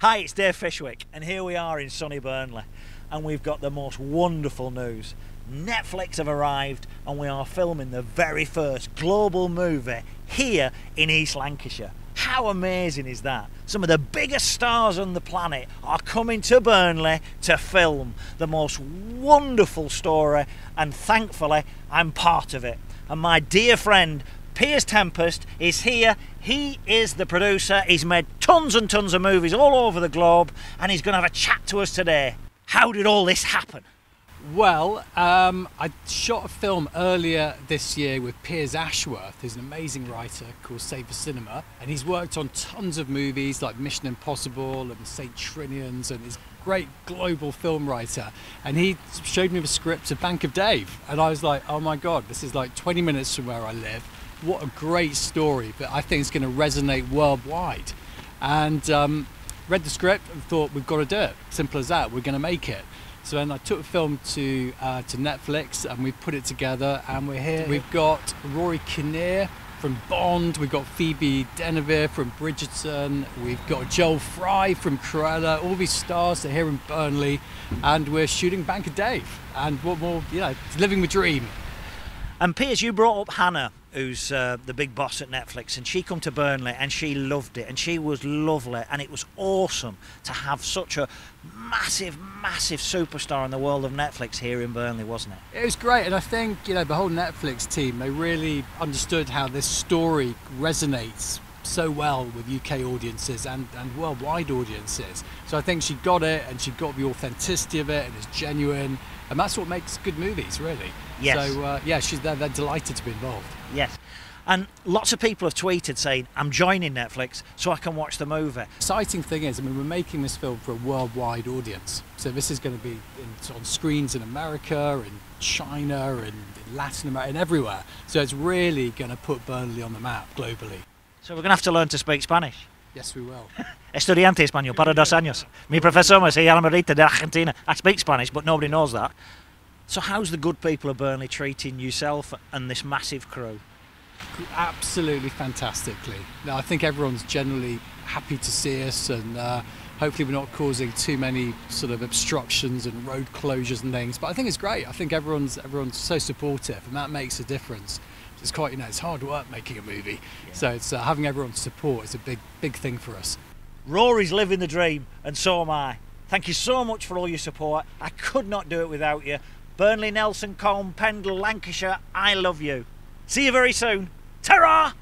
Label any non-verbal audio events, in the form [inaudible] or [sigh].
Hi, it's Dave Fishwick, and here we are in sunny Burnley, and we've got the most wonderful news. Netflix have arrived, and we are filming the very first global movie here in East Lancashire. How amazing is that? Some of the biggest stars on the planet are coming to Burnley to film the most wonderful story, and thankfully, I'm part of it. And my dear friend Piers Tempest is here. He is the producer. He's made tons and tons of movies all over the globe, and he's going to have a chat to us today. How did all this happen? Well, um, I shot a film earlier this year with Piers Ashworth, who's an amazing writer called Save for Cinema, and he's worked on tons of movies like Mission Impossible and Saint Trinians, and he's a great global film writer. And he showed me the script of Bank of Dave, and I was like, oh my god, this is like 20 minutes from where I live what a great story but I think it's going to resonate worldwide. And um, read the script and thought we've got to do it. Simple as that. We're going to make it. So then I took the film to uh, to Netflix and we put it together and we're here. We've got Rory Kinnear from Bond, we've got Phoebe Dynevor from Bridgerton, we've got Joel Fry from Cruella, all these stars are here in Burnley and we're shooting Bank of Dave. And what more, you know, living the dream. And Piers, you brought up Hannah, who's uh, the big boss at Netflix, and she come to Burnley and she loved it, and she was lovely, and it was awesome to have such a massive, massive superstar in the world of Netflix here in Burnley, wasn't it? It was great, and I think you know the whole Netflix team they really understood how this story resonates so well with UK audiences and, and worldwide audiences. So I think she got it and she got the authenticity of it and it's genuine and that's what makes good movies, really. Yes. So uh, yeah, she's they're, they're delighted to be involved. Yes. And lots of people have tweeted saying, I'm joining Netflix so I can watch the movie. Exciting thing is, I mean, we're making this film for a worldwide audience. So this is going to be in, on screens in America, in China, in Latin America, and everywhere. So it's really going to put Burnley on the map globally. So we're going to have to learn to speak Spanish. Yes, we will. [laughs] Estudiante español para dos años. Mi profesor me llama Marita de Argentina. I speak Spanish, but nobody knows that. So how's the good people of Burnley treating yourself and this massive crew? Absolutely fantastically. Now, I think everyone's generally happy to see us and uh, hopefully we're not causing too many sort of obstructions and road closures and things. But I think it's great. I think everyone's everyone's so supportive and that makes a difference. It's quite, you know, it's hard work making a movie. Yeah. So it's uh, having everyone's support is a big, big thing for us. Rory's living the dream and so am I. Thank you so much for all your support. I could not do it without you. Burnley, Nelson, Colne, Pendle, Lancashire, I love you. See you very soon. Ta